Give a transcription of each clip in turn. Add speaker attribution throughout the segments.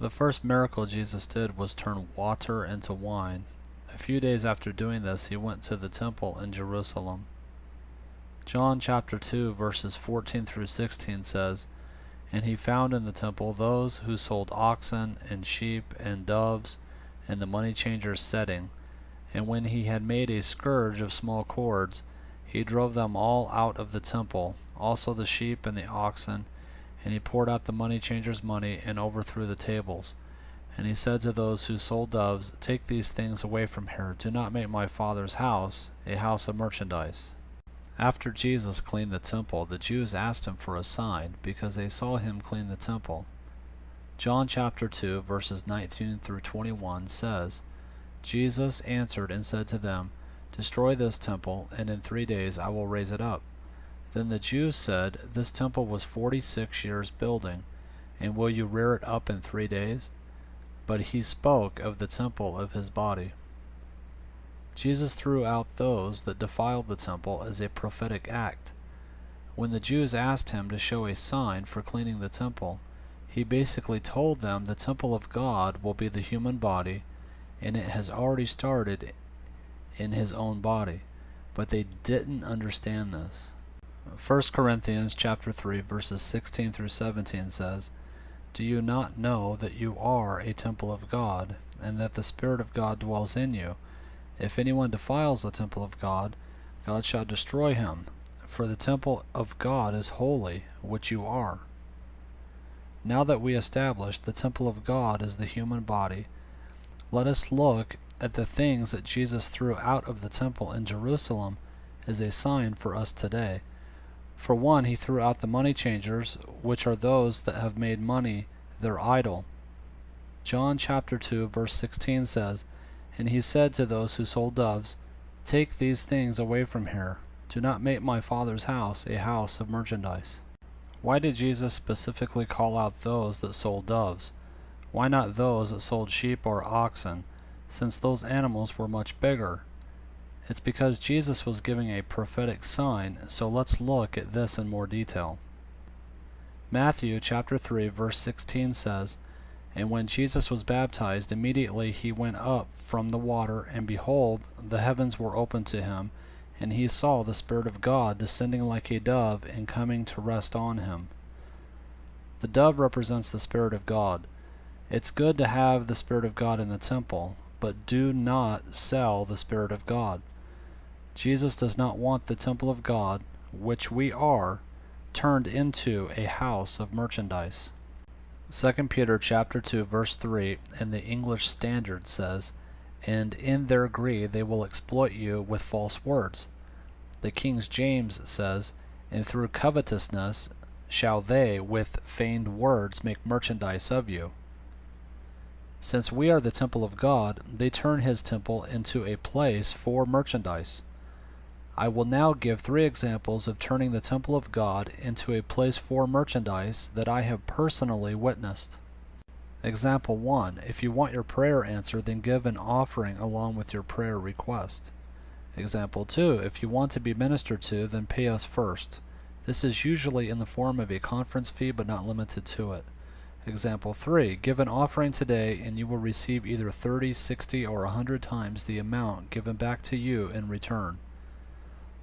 Speaker 1: The first miracle Jesus did was turn water into wine. A few days after doing this, he went to the temple in Jerusalem. John chapter 2 verses 14 through 16 says, And he found in the temple those who sold oxen and sheep and doves and the money changers' setting. And when he had made a scourge of small cords, he drove them all out of the temple, also the sheep and the oxen, and he poured out the money changers' money and overthrew the tables. And he said to those who sold doves, Take these things away from here. Do not make my father's house a house of merchandise. After Jesus cleaned the temple, the Jews asked him for a sign, because they saw him clean the temple. John chapter 2, verses 19 through 21 says, Jesus answered and said to them, Destroy this temple, and in three days I will raise it up. Then the Jews said, This temple was forty six years building, and will you rear it up in three days? But he spoke of the temple of his body. Jesus threw out those that defiled the temple as a prophetic act. When the Jews asked him to show a sign for cleaning the temple, he basically told them the temple of God will be the human body, and it has already started in his own body. But they didn't understand this. 1 Corinthians chapter 3 verses 16 through 17 says, Do you not know that you are a temple of God, and that the Spirit of God dwells in you? If anyone defiles the temple of God, God shall destroy him, for the temple of God is holy, which you are. Now that we establish the temple of God is the human body, let us look at the things that Jesus threw out of the temple in Jerusalem is a sign for us today. For one, he threw out the money changers, which are those that have made money their idol. John chapter 2 verse 16 says, And he said to those who sold doves, Take these things away from here. Do not make my father's house a house of merchandise. Why did Jesus specifically call out those that sold doves? Why not those that sold sheep or oxen, since those animals were much bigger? It's because Jesus was giving a prophetic sign, so let's look at this in more detail. Matthew chapter 3 verse 16 says, And when Jesus was baptized, immediately he went up from the water, and behold, the heavens were opened to him, and he saw the Spirit of God descending like a dove and coming to rest on him. The dove represents the Spirit of God. It's good to have the Spirit of God in the temple, but do not sell the Spirit of God. Jesus does not want the temple of God, which we are, turned into a house of merchandise. 2 Peter chapter 2 verse 3 in the English Standard says, "And in their greed they will exploit you with false words." The King James says, "And through covetousness shall they with feigned words make merchandise of you." Since we are the temple of God, they turn his temple into a place for merchandise. I will now give three examples of turning the temple of God into a place for merchandise that I have personally witnessed. Example 1. If you want your prayer answered, then give an offering along with your prayer request. Example 2. If you want to be ministered to, then pay us first. This is usually in the form of a conference fee but not limited to it. Example 3. Give an offering today and you will receive either 30, 60, or 100 times the amount given back to you in return.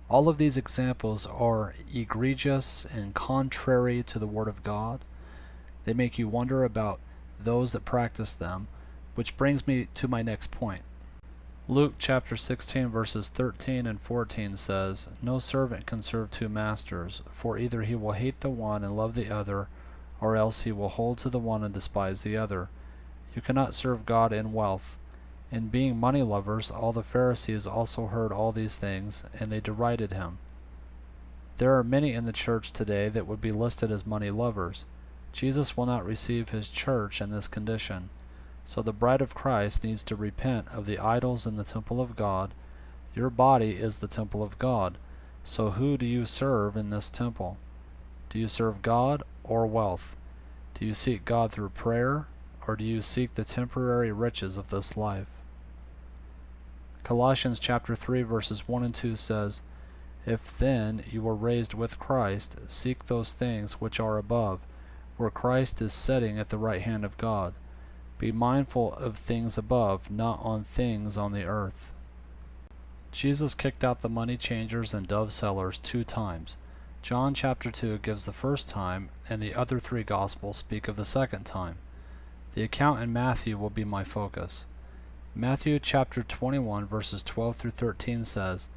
Speaker 1: All of these examples are egregious and contrary to the Word of God. They make you wonder about those that practice them, which brings me to my next point. Luke chapter 16 verses 13 and 14 says, No servant can serve two masters, for either he will hate the one and love the other, or else he will hold to the one and despise the other. You cannot serve God and wealth. In being money lovers, all the Pharisees also heard all these things, and they derided him. There are many in the church today that would be listed as money lovers. Jesus will not receive his church in this condition. So the bride of Christ needs to repent of the idols in the temple of God. Your body is the temple of God. So who do you serve in this temple? Do you serve God or wealth? Do you seek God through prayer, or do you seek the temporary riches of this life? Colossians chapter 3 verses 1 and 2 says, If then you were raised with Christ, seek those things which are above, where Christ is sitting at the right hand of God. Be mindful of things above, not on things on the earth. Jesus kicked out the money changers and dove sellers two times. John chapter 2 gives the first time, and the other three Gospels speak of the second time. The account in Matthew will be my focus. Matthew chapter 21, verses 12 through 13 says,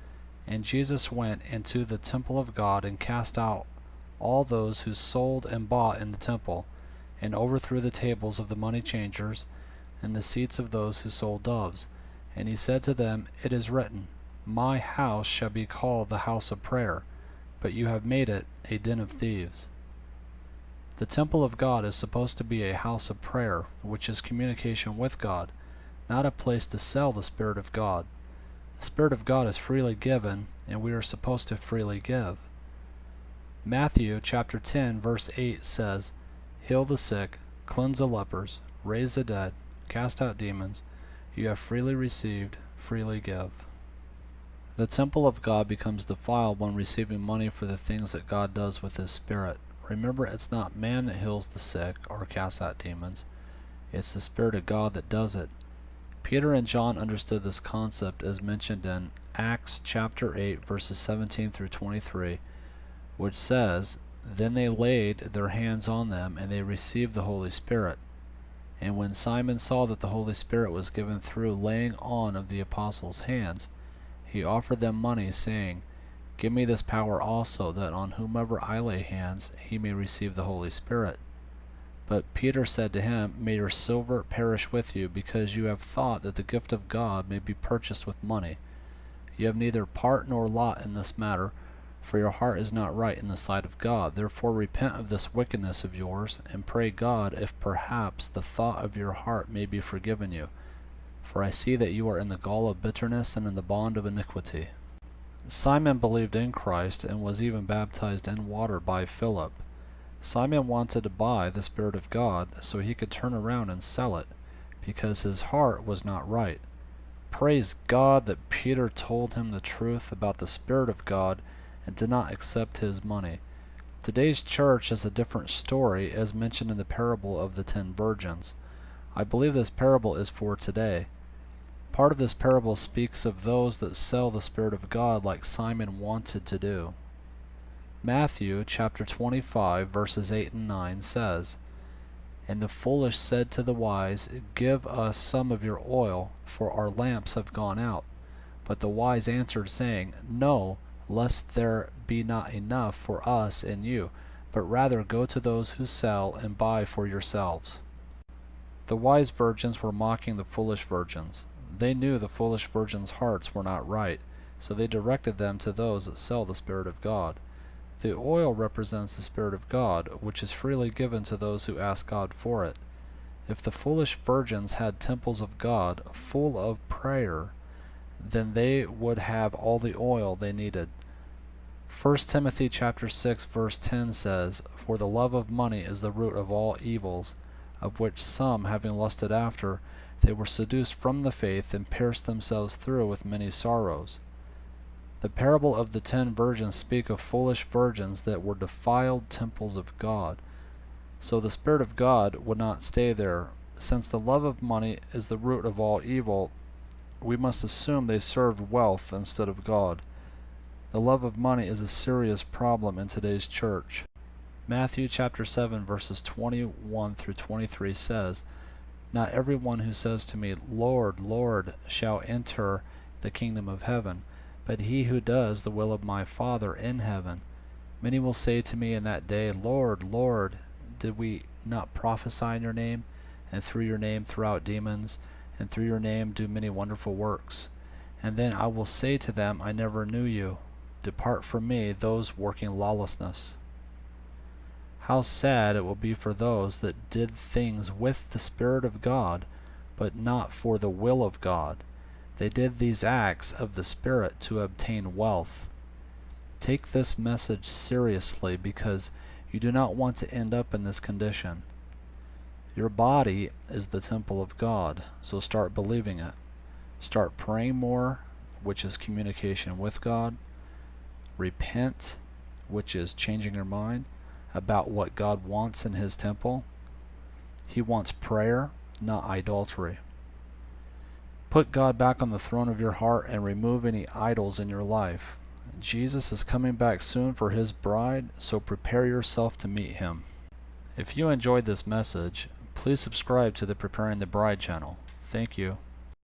Speaker 1: And Jesus went into the temple of God and cast out all those who sold and bought in the temple, and overthrew the tables of the money changers and the seats of those who sold doves. And he said to them, It is written, My house shall be called the house of prayer, but you have made it a den of thieves. The temple of God is supposed to be a house of prayer, which is communication with God, not a place to sell the Spirit of God. The Spirit of God is freely given, and we are supposed to freely give. Matthew chapter 10 verse 8 says, Heal the sick, cleanse the lepers, raise the dead, cast out demons. You have freely received, freely give. The temple of God becomes defiled when receiving money for the things that God does with His Spirit. Remember, it's not man that heals the sick or casts out demons. It's the Spirit of God that does it. Peter and John understood this concept as mentioned in Acts chapter 8 verses 17 through 23 which says, Then they laid their hands on them, and they received the Holy Spirit. And when Simon saw that the Holy Spirit was given through laying on of the apostles' hands, he offered them money, saying, Give me this power also, that on whomever I lay hands, he may receive the Holy Spirit. But Peter said to him, May your silver perish with you, because you have thought that the gift of God may be purchased with money. You have neither part nor lot in this matter for your heart is not right in the sight of God. Therefore repent of this wickedness of yours, and pray God if perhaps the thought of your heart may be forgiven you. For I see that you are in the gall of bitterness and in the bond of iniquity. Simon believed in Christ and was even baptized in water by Philip. Simon wanted to buy the Spirit of God so he could turn around and sell it, because his heart was not right. Praise God that Peter told him the truth about the Spirit of God and did not accept his money. Today's church is a different story as mentioned in the parable of the ten virgins. I believe this parable is for today. Part of this parable speaks of those that sell the Spirit of God like Simon wanted to do. Matthew chapter 25 verses 8 and 9 says, And the foolish said to the wise, Give us some of your oil, for our lamps have gone out. But the wise answered, saying, No, lest there be not enough for us and you, but rather go to those who sell and buy for yourselves. The wise virgins were mocking the foolish virgins. They knew the foolish virgins' hearts were not right, so they directed them to those that sell the Spirit of God. The oil represents the Spirit of God, which is freely given to those who ask God for it. If the foolish virgins had temples of God full of prayer, then they would have all the oil they needed. 1 Timothy chapter 6 verse 10 says, For the love of money is the root of all evils, of which some, having lusted after, they were seduced from the faith and pierced themselves through with many sorrows. The parable of the ten virgins speak of foolish virgins that were defiled temples of God. So the Spirit of God would not stay there. Since the love of money is the root of all evil, we must assume they served wealth instead of God. The love of money is a serious problem in today's church. Matthew chapter 7 verses 21 through 23 says, Not everyone who says to me, Lord, Lord, shall enter the kingdom of heaven, but he who does the will of my Father in heaven. Many will say to me in that day, Lord, Lord, did we not prophesy in your name, and through your name throw out demons, and through your name do many wonderful works. And then I will say to them, I never knew you. Depart from me, those working lawlessness. How sad it will be for those that did things with the Spirit of God, but not for the will of God. They did these acts of the Spirit to obtain wealth. Take this message seriously because you do not want to end up in this condition. Your body is the temple of God, so start believing it. Start praying more, which is communication with God. repent, which is changing your mind about what God wants in His temple. He wants prayer, not idolatry. Put God back on the throne of your heart and remove any idols in your life. Jesus is coming back soon for His bride, so prepare yourself to meet Him. If you enjoyed this message, please subscribe to the Preparing the Bride channel. Thank you.